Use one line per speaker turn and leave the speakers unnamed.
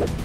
you.